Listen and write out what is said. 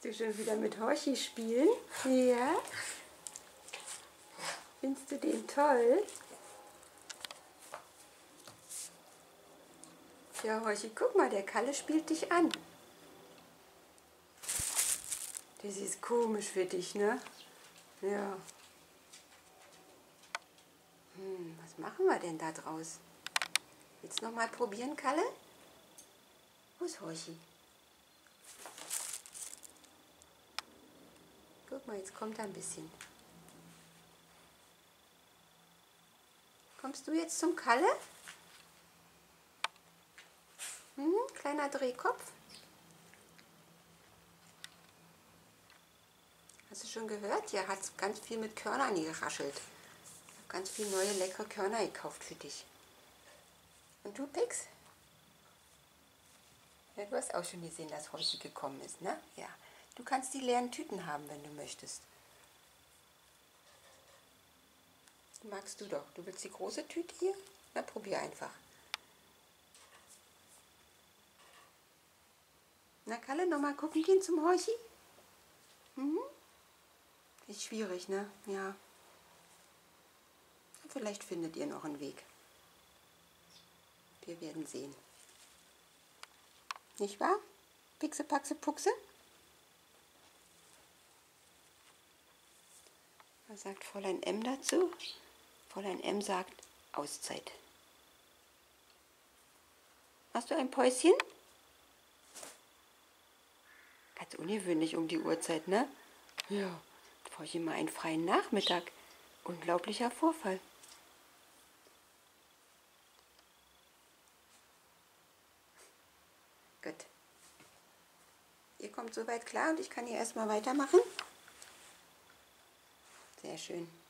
du schon wieder mit Horchi spielen? Ja? Findest du den toll? Ja, Horchi, guck mal, der Kalle spielt dich an. Das ist komisch für dich, ne? Ja. Hm, was machen wir denn da draus? Willst du noch mal probieren, Kalle? Wo ist Horchi? Guck mal, jetzt kommt er ein bisschen. Kommst du jetzt zum Kalle? Hm, kleiner Drehkopf. Hast du schon gehört? Ja, hat ganz viel mit Körnern geraschelt. Ich habe ganz viel neue leckere Körner gekauft für dich. Und du, Pix? Ja, du hast auch schon gesehen, dass heute gekommen ist, ne? Ja. Kannst die leeren Tüten haben, wenn du möchtest. Die magst du doch. Du willst die große Tüte hier? Na, probier einfach. Na, Kalle, nochmal gucken gehen zum Horchi? Mhm. Ist schwierig, ne? Ja. Vielleicht findet ihr noch einen Weg. Wir werden sehen. Nicht wahr? Pixe, Paxe, Puxe? Was sagt Fräulein M dazu? Fräulein M sagt Auszeit. Hast du ein Päuschen? Ganz ungewöhnlich um die Uhrzeit, ne? Ja, brauche ich immer einen freien Nachmittag. Unglaublicher Vorfall. Gut. Ihr kommt soweit klar und ich kann hier erstmal weitermachen. Sehr schön.